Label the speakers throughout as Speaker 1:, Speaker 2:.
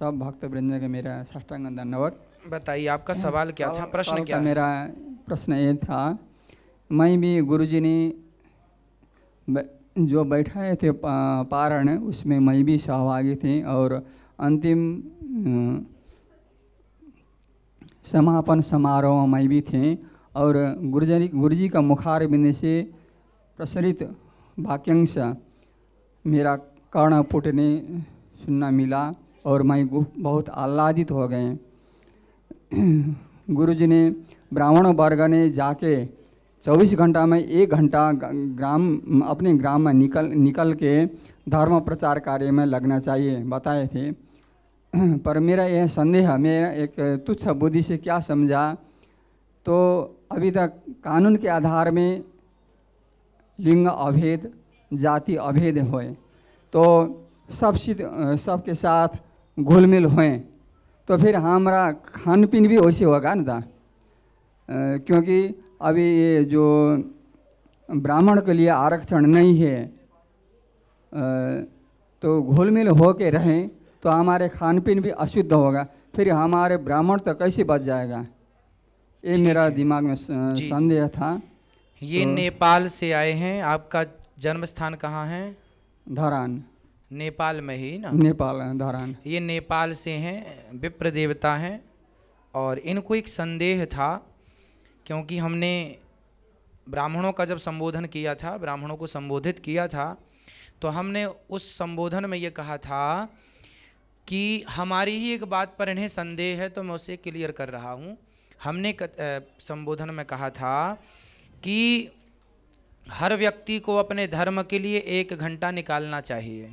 Speaker 1: सब भक्त वृंद का मेरा साष्टांग धन्यवाद।
Speaker 2: बताइए आपका सवाल क्या था? प्रश्न क्या
Speaker 1: मेरा प्रश्न ये था मैं भी गुरुजी ने जो बैठाए थे पारण उसमें मैं भी सहभागी थी और अंतिम समापन समारोह में भी थे और गुरुजी गुरुजी का मुखार बिंद से प्रसरित वाक्यांश मेरा कर्ण ने सुनना मिला। और मैं बहुत आह्लादित हो गए। गुरुजी ने ब्राह्मण वर्ग ने जाके 24 घंटा में एक घंटा ग्राम, अपने ग्राम में निकल निकल के धर्म प्रचार कार्य में लगना चाहिए, बताए थे। पर मेरा यह संदेह, मेरा एक तुच्छ बुद्धि से क्या समझा तो अभी तक कानून के आधार में लिंग अभेद, जाति अभेद होए। तो सब सबके साथ घुल मिल होए तो फिर हमारा खान पीन भी वैसे होगा ना था क्योंकि अभी ये जो ब्राह्मण के लिए आरक्षण नहीं है तो घुल मिल हो के रहें तो हमारे खान पीन भी अशुद्ध होगा फिर हमारे ब्राह्मण तो कैसे बच जाएगा? ये मेरा दिमाग में। संदेह था।
Speaker 2: ये
Speaker 1: तो-
Speaker 2: नेपाल से आए हैं आपका जन्म स्थान कहाँ है?
Speaker 1: धरान।
Speaker 2: नेपाल में ही ना।
Speaker 1: नेपाल धरान।
Speaker 2: ये नेपाल से हैं विप्र देवता हैं और इनको एक संदेह था क्योंकि हमने ब्राह्मणों का जब संबोधन किया था ब्राह्मणों को संबोधित किया था तो हमने उस संबोधन में ये कहा था कि हमारी ही एक बात पर इन्हें संदेह है तो मैं उसे क्लियर कर रहा हूँ। हमने कत- अ, संबोधन में कहा था कि हर व्यक्ति को अपने धर्म के लिए एक घंटा निकालना चाहिए।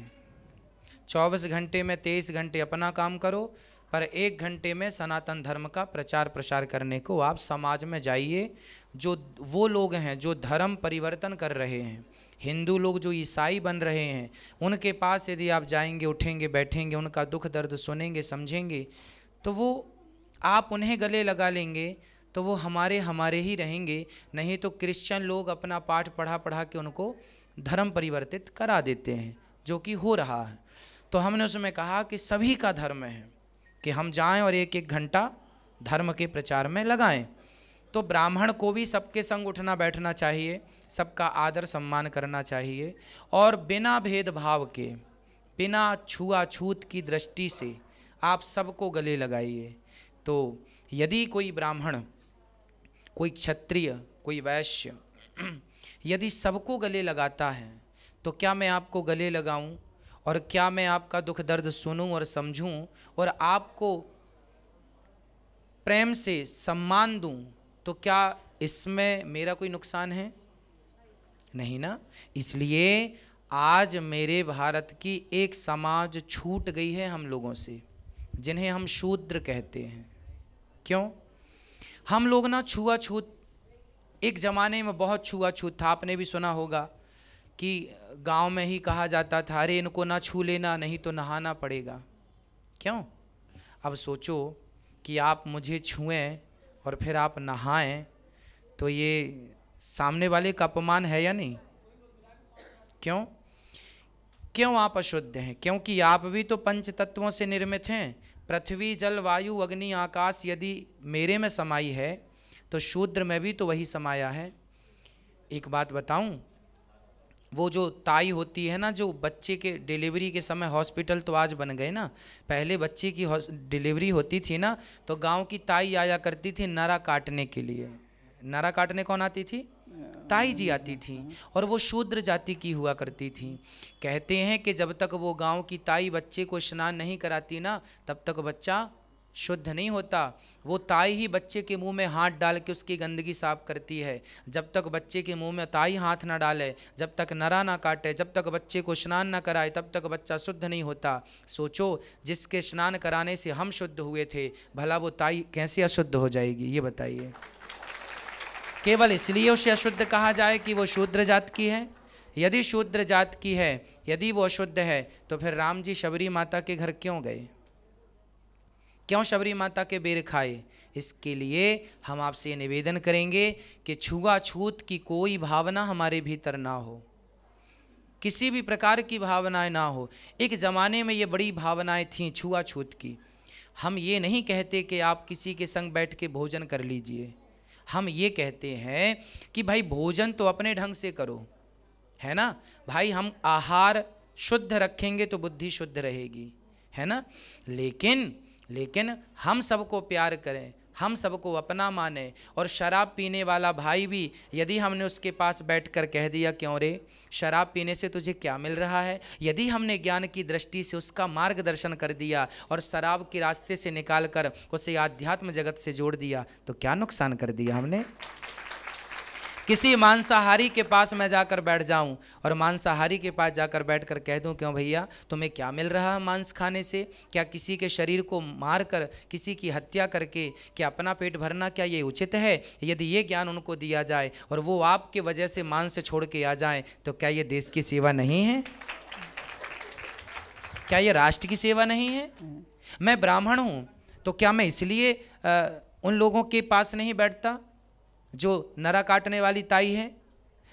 Speaker 2: चौबीस घंटे में तेईस घंटे अपना काम करो, पर एक घंटे में सनातन धर्म का प्रचार प्रसार करने को आप समाज में जाइए। जो वो लोग हैं, जो धर्म परिवर्तन कर रहे हैं, हिंदू लोग जो ईसाई बन रहे हैं, उनके पास यदि आप जाएँगे, उठेंगे, बैठेंगे, उनका दुख दर्द सुनेंगे, समझेंगे तो वो आप उन्हें गले लगा लेंगे तो वो हमारे हमारे ही रहेंगे। नहीं तो क्रिश्चियन लोग अपना पाठ पढ़ा पढ़ा के उनको धर्म परिवर्तित करा देते हैं, जो कि हो रहा है। तो हमने उसमें कहा कि सभी का धर्म है कि हम जाएँ और एक एक घंटा धर्म के प्रचार में लगाएँ। तो ब्राह्मण को भी सबके संग उठना बैठना चाहिए, सबका आदर सम्मान करना चाहिए और बिना भेदभाव के, बिना छुआछूत की दृष्टि से आप सबको गले लगाइए। तो यदि कोई ब्राह्मण, कोई क्षत्रिय, कोई वैश्य यदि सबको गले लगाता है तो क्या मैं आपको गले लगाऊँ? और क्या मैं आपका दुख दर्द सुनूं और समझूं और आपको प्रेम से सम्मान दूँ तो क्या इसमें मेरा कोई नुकसान है? नहीं ना? इसलिए आज मेरे भारत की एक समाज छूट गई है हम लोगों से, जिन्हें हम शूद्र कहते हैं। क्यों? हम लोग ना छुआछूत, एक ज़माने में बहुत छुआछूत था, आपने भी सुना होगा। कि गाँव में ही कहा जाता था, अरे, इनको ना छू लेना, नहीं तो नहाना पड़ेगा। क्यों? अब सोचो कि आप मुझे छुएँ और फिर आप नहाएँ तो ये सामने वाले का अपमान है या नहीं? क्यों? क्यों आप अशुद्ध हैं? क्योंकि आप भी तो पंच तत्वों से निर्मित हैं। पृथ्वी, जल, वायु, अग्नि, आकाश, यदि मेरे में समाई है तो शूद्र में भी तो वही समाया है। एक बात बताऊँ वो जो ताई होती है ना, जो बच्चे के डिलीवरी के समय हॉस्पिटल तो आज बन गए ना। पहले बच्चे की डिलीवरी होती थी ना तो गाँव की ताई आया करती थी नरा काटने के लिए। नरा काटने कौन आती थी? ताई जी आती थी और वो शूद्र जाति की हुआ करती थी। कहते हैं कि जब तक वो गाँव की ताई बच्चे को स्नान नहीं कराती ना, तब तक बच्चा शुद्ध नहीं होता, वो ताई ही बच्चे के मुँह में हाथ डाल के उसकी गंदगी साफ़ करती है। जब तक बच्चे के मुँह में ताई हाथ ना डाले, जब तक नरा ना काटे, जब तक बच्चे को स्नान ना कराए, तब तक बच्चा शुद्ध नहीं होता। सोचो, जिसके स्नान कराने से हम शुद्ध हुए थे, भला वो ताई कैसे अशुद्ध हो जाएगी, ये बताइए। केवल इसलिए उसे अशुद्ध कहा जाए कि वो शूद्र जात की है? यदि शूद्र जात की है, यदि वो अशुद्ध है तो फिर राम जी शबरी माता के घर क्यों गए? क्यों शबरी माता के बेर खाए? इसके लिए हम आपसे ये निवेदन करेंगे कि छुआछूत की कोई भावना हमारे भीतर ना हो। किसी भी प्रकार की भावनाएँ ना हो। एक ज़माने में ये बड़ी भावनाएँ थीं छुआछूत की। हम ये नहीं कहते कि आप किसी के संग बैठ के भोजन कर लीजिए। हम ये कहते हैं कि भाई भोजन तो अपने ढंग से करो, है ना? भाई हम आहार शुद्ध रखेंगे तो बुद्धि शुद्ध रहेगी, है ना? लेकिन लेकिन हम सबको प्यार करें, हम सबको अपना माने और शराब पीने वाला भाई भी यदि हमने उसके पास बैठकर कह दिया, क्यों रे? शराब पीने से तुझे क्या मिल रहा है? यदि हमने ज्ञान की दृष्टि से उसका मार्गदर्शन कर दिया और शराब के रास्ते से निकाल कर उसे आध्यात्म जगत से जोड़ दिया तो क्या नुकसान कर दिया हमने? किसी मांसाहारी के पास मैं जाकर बैठ जाऊँ और मांसाहारी के पास जाकर बैठकर कह दूँ, क्यों भैया, तुम्हें क्या मिल रहा है मांस खाने से? क्या किसी के शरीर को मार कर किसी की हत्या करके, क्या अपना पेट भरना क्या ये उचित है? यदि ये ज्ञान उनको दिया जाए और वो आपके वजह से मांस छोड़ के आ जाए तो क्या ये देश की सेवा नहीं है? क्या ये राष्ट्र की सेवा नहीं है? मैं ब्राह्मण हूँ तो क्या मैं इसलिए उन लोगों के पास नहीं बैठता? जो नरा काटने वाली ताई है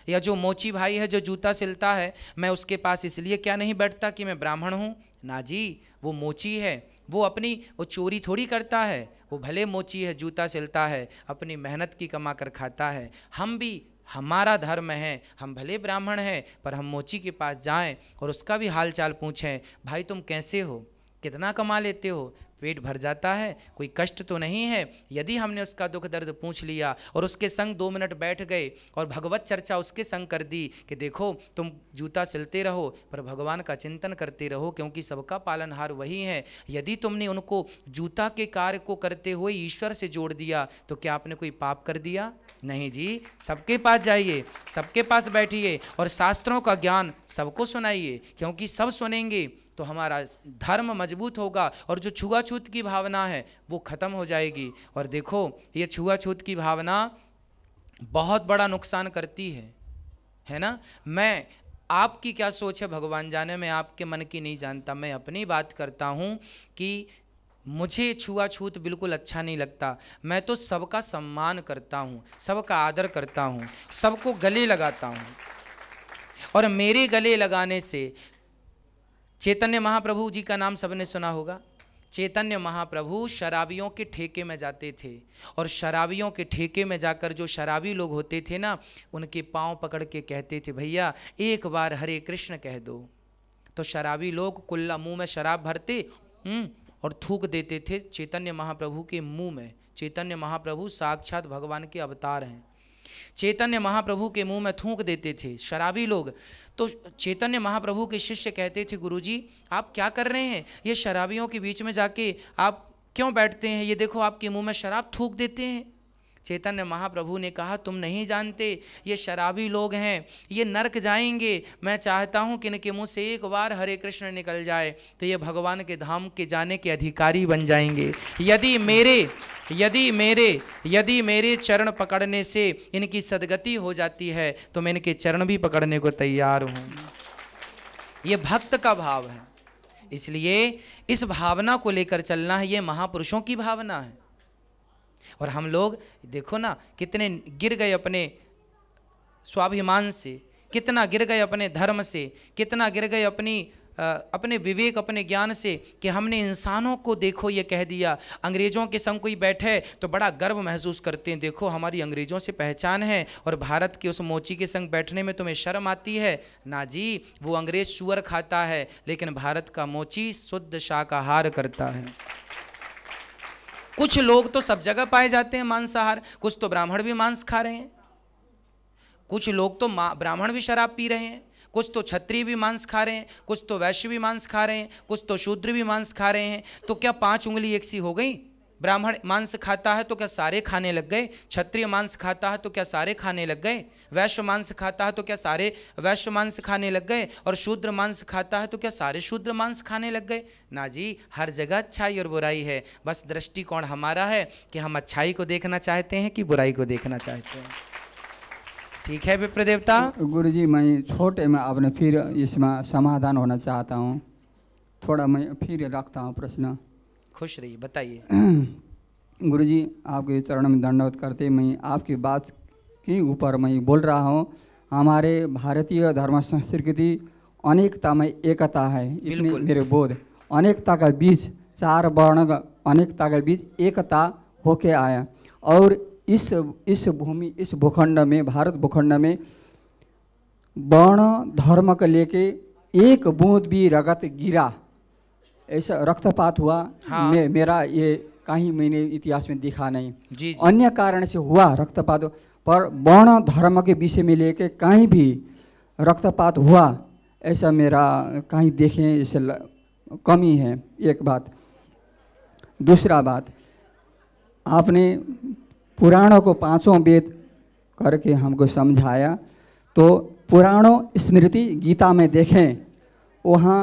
Speaker 2: या जो मोची भाई है जो जूता सिलता है, मैं उसके पास इसलिए क्या नहीं बैठता कि मैं ब्राह्मण हूँ? ना जी, वो मोची है, वो अपनी, वो चोरी थोड़ी करता है, वो भले मोची है, जूता सिलता है, अपनी मेहनत की कमा कर खाता है। हम भी, हमारा धर्म है, हम भले ब्राह्मण हैं, पर हम मोची के पास जाएँ और उसका भी हाल चाल पूछें, भाई तुम कैसे हो? कितना कमा लेते हो? पेट भर जाता है, कोई कष्ट तो नहीं है। यदि हमने उसका दुख दर्द पूछ लिया और उसके संग दो मिनट बैठ गए और भगवत चर्चा उसके संग कर दी कि देखो, तुम जूता सिलते रहो, पर भगवान का चिंतन करते रहो, क्योंकि सबका पालनहार वही है। यदि तुमने उनको जूता के कार्य को करते हुए ईश्वर से जोड़ दिया तो क्या आपने कोई पाप कर दिया? नहीं जी, सबके पास जाइए, सबके पास बैठिए और शास्त्रों का ज्ञान सबको सुनाइए, क्योंकि सब सुनेंगे तो हमारा धर्म मज़बूत होगा और जो छुआछूत की भावना है वो ख़त्म हो जाएगी। और देखो, ये छुआछूत की भावना बहुत बड़ा नुकसान करती है है ना? मैं, आपकी क्या सोच है भगवान जाने, मैं आपके मन की नहीं जानता। मैं अपनी बात करता हूँ कि मुझे छुआछूत बिल्कुल अच्छा नहीं लगता। मैं तो सबका सम्मान करता हूँ सबका आदर करता हूँ सबको गले लगाता हूँ। और मेरे गले लगाने से चैतन्य महाप्रभु जी का नाम सबने सुना होगा। चैतन्य महाप्रभु शराबियों के ठेके में जाते थे और शराबियों के ठेके में जाकर जो शराबी लोग होते थे ना उनके पाँव पकड़ के कहते थे भैया एक बार हरे कृष्ण कह दो। तो शराबी लोग कुल्ला मुँह में शराब भरते हम्म, और थूक देते थे चैतन्य महाप्रभु के मुँह में। चैतन्य महाप्रभु साक्षात भगवान के अवतार हैं। चैतन्य महाप्रभु के मुँह में थूक देते थे। शराबी लोग। तो चैतन्य महाप्रभु के शिष्य कहते थे, गुरुजी, आप क्या कर रहे हैं? ये शराबियों के बीच में जाके आप क्यों बैठते हैं? ये देखो, आपके मुँह में शराब थूक देते हैं। चैतन्य महाप्रभु ने कहा, तुम नहीं जानते, ये शराबी लोग हैं, ये नरक जाएँगे। मैं चाहता हूँ कि इनके मुँह से एक बार हरे कृष्ण निकल जाए तो ये भगवान के धाम के जाने के अधिकारी बन जाएँगे। यदि मेरे यदि मेरे यदि मेरे चरण पकड़ने से इनकी सदगति हो जाती है तो मैं इनके चरण भी पकड़ने को तैयार हूँ। ये भक्त का भाव है। इसलिए इस भावना को लेकर चलना है ये महापुरुषों की भावना है। और हम लोग, देखो ना, कितने गिर गए अपने स्वाभिमान से, कितना गिर गए अपने धर्म से, कितना गिर गए अपनी अपने विवेक, अपने ज्ञान से कि हमने इंसानों को देखो ये कह दिया। अंग्रेज़ों के संग कोई बैठे तो बड़ा गर्व महसूस करते हैं। देखो, हमारी अंग्रेज़ों से पहचान है और भारत के उस मोची के संग बैठने में तुम्हें शर्म आती है। ना जी, वो अंग्रेज़ शुअर खाता है, लेकिन भारत का मोची शुद्ध शाकाहार करता है। कुछ लोग तो सब जगह पाए जाते हैं मांसाहार, कुछ तो ब्राह्मण भी मांस खा रहे हैं। कुछ लोग तो ब्राह्मण भी शराब पी रहे हैं, कुछ तो क्षत्रिय भी मांस खा रहे हैं, कुछ तो वैश्य भी मांस खा रहे हैं, कुछ तो शूद्र भी मांस खा रहे हैं। तो क्या पाँच उंगली एक सी हो गई? ब्राह्मण मांस खाता है तो क्या सारे खाने लग गए? क्षत्रिय मांस खाता है तो क्या सारे खाने लग गए? वैश्य मांस खाता है तो क्या सारे वैश्य मांस खाने लग गए? और शूद्र मांस खाता है तो क्या सारे शूद्र मांस खाने लग गए? ना जी, हर जगह अच्छाई और बुराई है। बस दृष्टिकोण हमारा है कि हम अच्छाई को देखना चाहते हैं कि बुराई को देखना चाहते हैं। ठीक है विप्र देवता
Speaker 1: गुरु जी मैं छोटे में आपने फिर इसमें समाधान होना चाहता हूँ। थोड़ा मैं फिर रखता हूँ प्रश्न।
Speaker 2: खुश रहिए बताइए।
Speaker 1: गुरु जी आपके चरण में दंडवत करते मैं आपकी बात के ऊपर मैं बोल रहा हूँ। हमारे भारतीय धर्म संस्कृति अनेकता में एकता है इतने मेरे बोध। अनेकता का बीच चार वर्ण का अनेकता के बीच एकता होके आया। और इस इस भूमि इस भूखंड में भारत भूखंड में वर्ण धर्म को लेके एक बूंद भी रगत गिरा। ऐसा रक्तपात हुआ।
Speaker 2: हाँ।
Speaker 1: मे, मेरा ये कहीं मैंने इतिहास में दिखा नहीं।
Speaker 2: जी जी।
Speaker 1: अन्य कारण से हुआ रक्तपात पर वर्ण धर्म के विषय में लेके कहीं भी रक्तपात हुआ ऐसा मेरा कहीं देखें ऐसे कमी है एक बात। दूसरा बात आपने पुराणों को पाँचों वेद करके हमको समझाया तो पुराणों स्मृति गीता में देखें वहाँ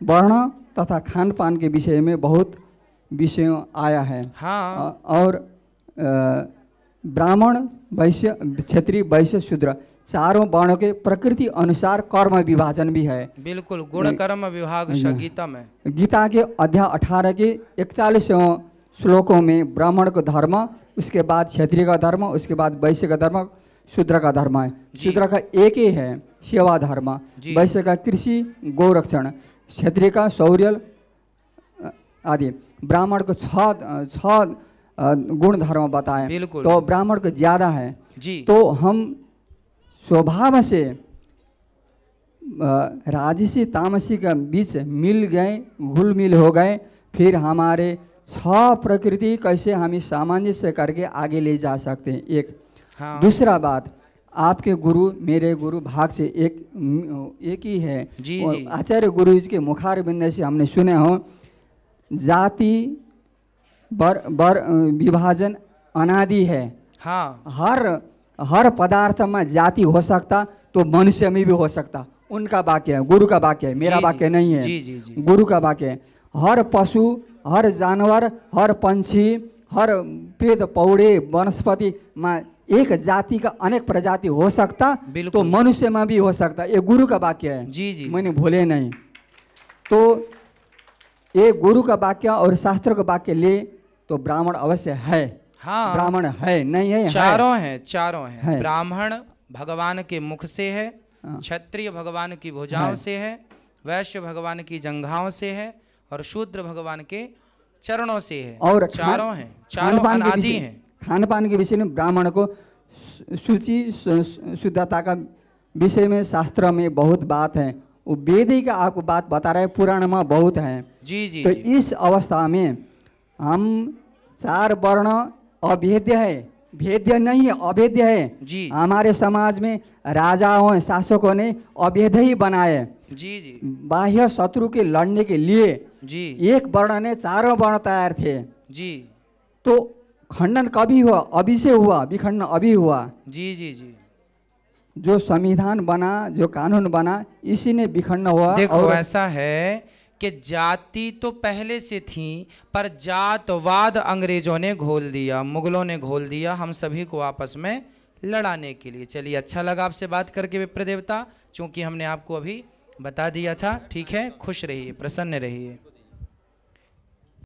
Speaker 1: वर्ण तथा खान पान के विषय में बहुत विषय आया है।
Speaker 2: हाँ।
Speaker 1: और ब्राह्मण वैश्य क्षेत्रीय वैश्य शूद्र चारों वर्णों के प्रकृति अनुसार कर्म विभाजन भी है।
Speaker 2: बिल्कुल गुण कर्म विभाग संगीता में
Speaker 1: गीता के अध्याय अठारह के इकतालीसवें श्लोकों में ब्राह्मण का धर्म उसके बाद क्षेत्रीय का धर्म उसके बाद वैश्य का धर्म शूद्र का धर्म है। शूद्र का एक ही है सेवा धर्म। वैश्य का कृषि गोरक्षण क्षत्रिय का शौर्य आदि। ब्राह्मण को छ छ गुण धर्म बताए। तो ब्राह्मण को ज़्यादा है।
Speaker 2: जी।
Speaker 1: तो हम स्वभाव से राजसी तामसी के बीच मिल गए घुल मिल हो गए फिर हमारे छ प्रकृति कैसे हम इस से करके आगे ले जा सकते हैं। एक
Speaker 2: हाँ।
Speaker 1: दूसरा बात आपके गुरु मेरे गुरु भाग से एक एक ही है।
Speaker 2: जी,
Speaker 1: और
Speaker 2: जी।
Speaker 1: आचार्य गुरु जी के मुखार बिंद से हमने सुने हो जाति बर बर विभाजन अनादि है।
Speaker 2: हाँ।
Speaker 1: हर हर पदार्थ में जाति हो सकता तो मनुष्य में भी हो सकता। उनका वाक्य है गुरु का वाक्य है मेरा। वाक्य नहीं है।
Speaker 2: जी, जी, जी।
Speaker 1: गुरु का वाक्य है। हर पशु हर जानवर हर पंछी हर पेड़ पौड़े वनस्पति में एक जाति का अनेक प्रजाति हो सकता। तो मनुष्य में भी हो सकता ये गुरु का वाक्य है
Speaker 2: जी जी
Speaker 1: मैंने भूले नहीं तो ये गुरु का वाक्य और शास्त्र का वाक्य ले तो ब्राह्मण अवश्य है
Speaker 2: हाँ
Speaker 1: ब्राह्मण है नहीं है।
Speaker 2: चारों हैं चारों हैं
Speaker 1: है।
Speaker 2: ब्राह्मण भगवान के मुख से है
Speaker 1: हाँ।
Speaker 2: क्षत्रिय भगवान की भुजाओं। से है वैश्य भगवान की जंघाओं से है और शूद्र भगवान के चरणों से है
Speaker 1: और
Speaker 2: चारों हैं चारों अनादि हैं
Speaker 1: खान पान के विषय में ब्राह्मण को शुचि शुद्धता का विषय में शास्त्र में बहुत बात है। वो वेद ही का आपको बात बता रहे हैं, पुराण में बहुत है।
Speaker 2: जी जी
Speaker 1: तो
Speaker 2: जी।
Speaker 1: इस अवस्था में हम चार वर्ण अभेद्य है। भेद्य नहीं है अभेद्य है।
Speaker 2: जी।
Speaker 1: हमारे समाज में राजाओं शासकों ने अभेद ही बनाए।
Speaker 2: जी जी।
Speaker 1: बाह्य शत्रु के लड़ने के लिए
Speaker 2: जी।
Speaker 1: एक वर्ण ने चारों वर्ण तैयार थे।
Speaker 2: जी।
Speaker 1: तो खंडन कभी हुआ अभी से हुआ विखंडन अभी हुआ।
Speaker 2: जी जी जी।
Speaker 1: जो संविधान बना जो कानून बना इसी ने विखंडन हुआ
Speaker 2: देखो
Speaker 1: और
Speaker 2: ऐसा है कि जाति तो पहले से थी पर जातवाद अंग्रेज़ों ने घोल दिया मुगलों ने घोल दिया हम सभी को आपस में लड़ाने के लिए। चलिए अच्छा लगा आपसे बात करके विप्र देवता चूँकि हमने आपको अभी बता दिया था ठीक है खुश रहिए प्रसन्न रहिए।